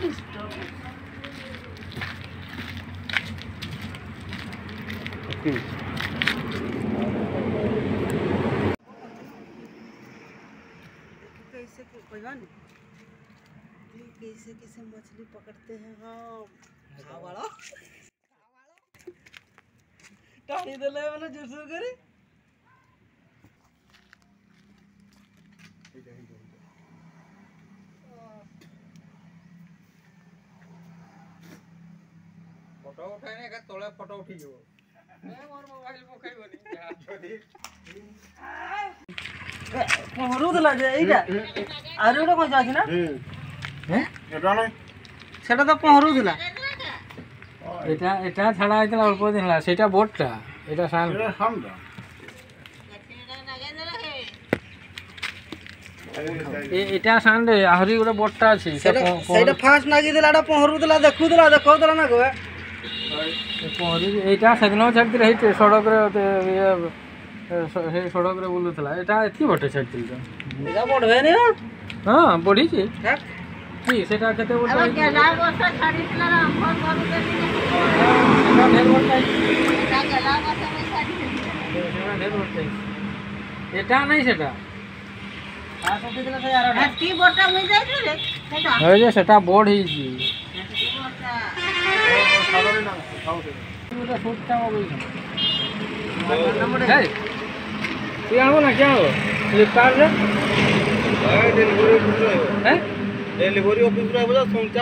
कैसे कैसे कैसे मछली पकड़ते हैं खावाड़ा टाणी वाला जुसुर करे ফটো উঠাই না একা তলে ফটো উঠি যাব মোর মোবাইল পকাইবনি যদি হলুদ লাগে এইটা আর ওটা কোন যাচ্ছে না হ্যাঁ এটা নয় সেটা তো পহরুদিলা এটা এটা ছাড়া হয়েছিল অল্প দিন হল সেটা বোটটা এটা সান এটা সান রে আহরি গোটে বোটটা আছে সেটা ফার্স্ট নাগিদেলা এটা পহরুদিলা দেখুদিলা দেখুদিলা না গো କହେ ପହଁରି ଏଇଟା ସେଦିନ ଛାଡ଼ିଥିଲେ ହେଇଛି ସଡ଼କରେ ଗୋଟେ ଇଏ ସେ ସଡ଼କରେ ବୁଲୁଥିଲା। ଏଇଟା ଏତିକି ବଟେ ଛାଡ଼ିଥିଲି ତ। ଏଇଟା ବଢବେନି ନା ହଁ ବଢ଼ିଛି। ହେକ୍। କି ସେଟା କେତେ ବଟେ ହେଇଛି? ଗେଲା ବର୍ଷ ଛାଡ଼ିଥିଲା ନା ଆମର ଘରୁ ସେଟା ଢେର ବଟେ ହେଇଛି। ଗେଲା ବର୍ଷ ମୁଁ ଛାଡ଼ିଥିଲି ସେଟା ଢେର ବଟେ ହେଇଛି। ଏଟା ନାହିଁ ସେଟା। ଫାଷ୍ଟ ଉଠିଥିଲା ସେଇ ଆରଟା। କି তুই আনবো না কে আনবো ফ্লিপকার্টরে হ্যাঁ ଡେଲିଭରି ଅଫିସରୁ ଆଇବ ଯେ ସଂଖ୍ୟା